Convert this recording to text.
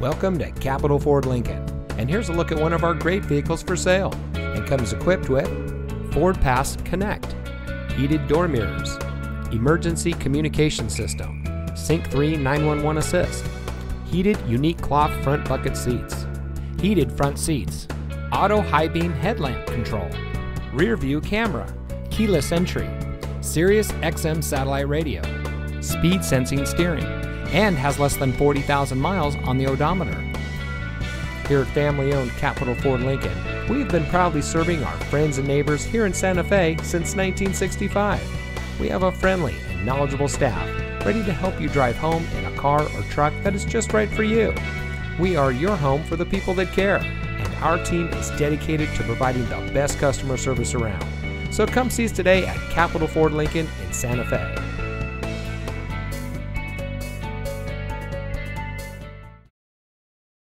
Welcome to Capitol Ford Lincoln. And here's a look at one of our great vehicles for sale. And comes equipped with Ford Pass Connect, heated door mirrors, emergency communication system, Sync 3 911 assist, heated unique cloth front bucket seats, heated front seats, auto high beam headlamp control, rear view camera, keyless entry, Sirius XM satellite radio, speed sensing steering, and has less than 40,000 miles on the odometer. Here at family owned Capitol Ford Lincoln, we have been proudly serving our friends and neighbors here in Santa Fe since 1965. We have a friendly and knowledgeable staff ready to help you drive home in a car or truck that is just right for you. We are your home for the people that care, and our team is dedicated to providing the best customer service around. So come see us today at Capitol Ford Lincoln in Santa Fe.